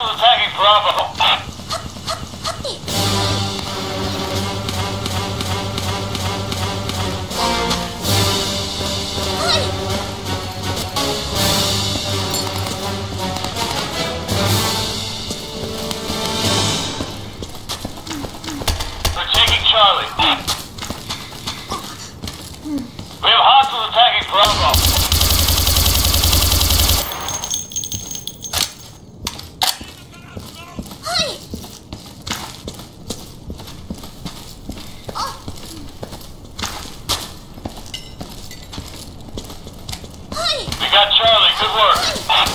attacking Bravo. Charlie. We have hostiles attacking Bravo. We got Charlie. Good work.「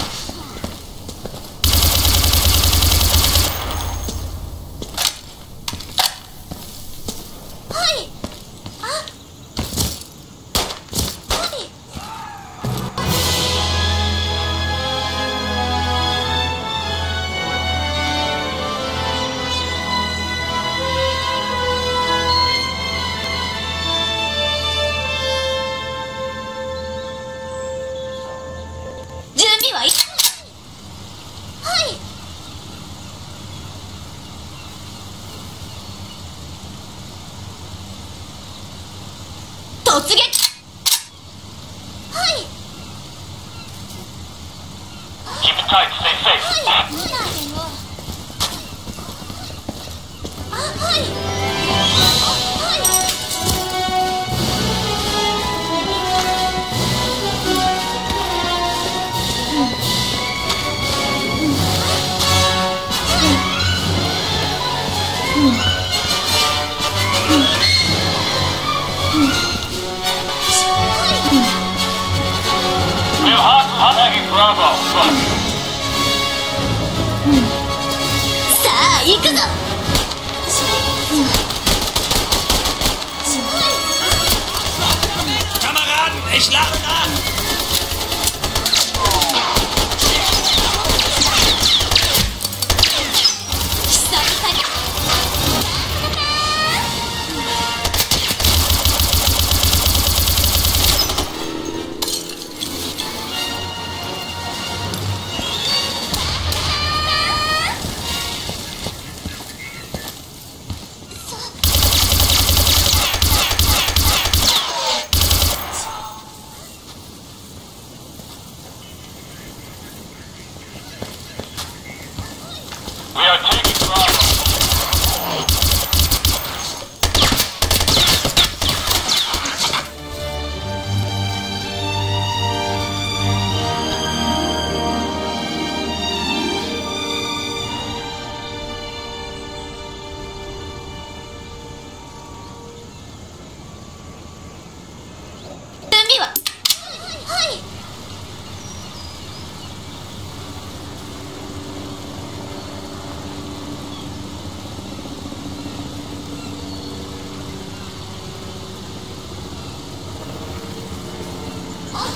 Bravo. Look. さあ行くぞ Kameraden, ich lache nach!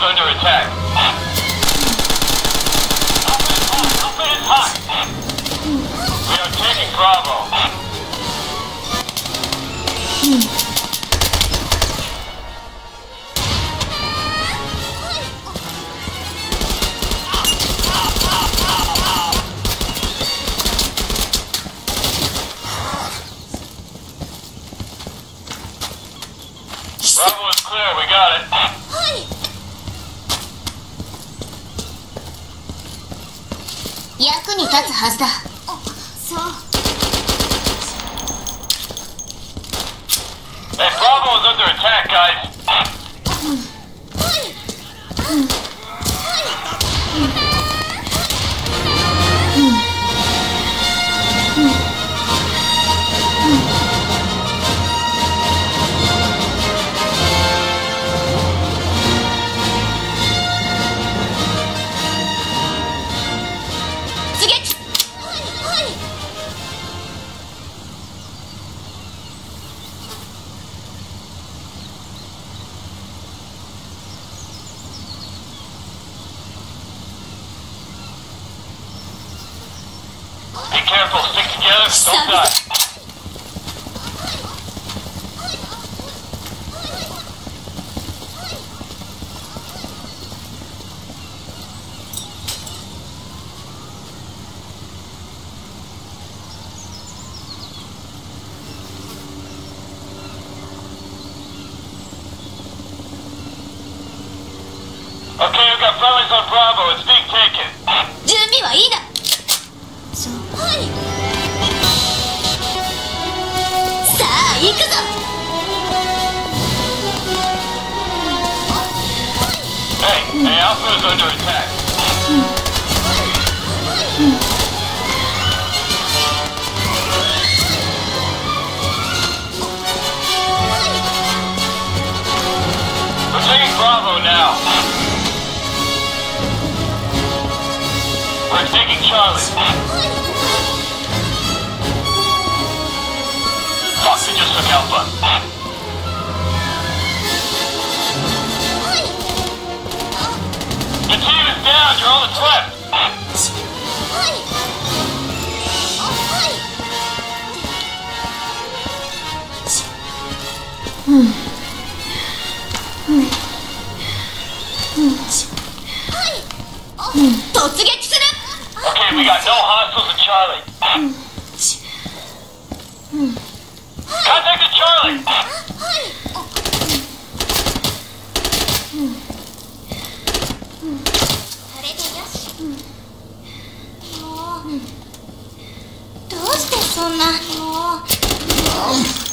under attack. 立つはずだそう Hey, Bravo is under attack, guys. careful. Stick together. Don't die. Okay, we've got friendlies on Bravo. It's being taken. 準備はいいなそうはい さあ行くぞ Hey, hey, Alpha is under attack. Charlie. Fuck, just took Alpha. The team is down. You're on the left. どうしてそん。なもう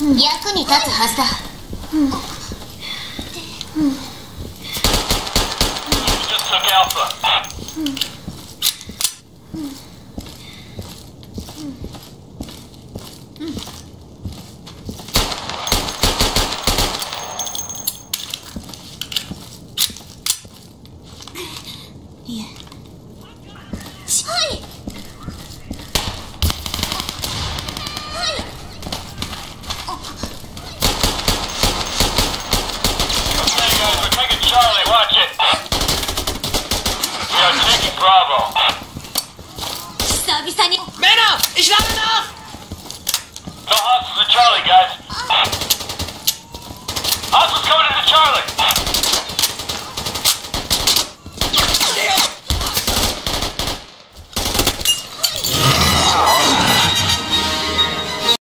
役に立つはずだ。Charlie, guys. Hostiles coming into Charlie.